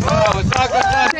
Браво, так, так.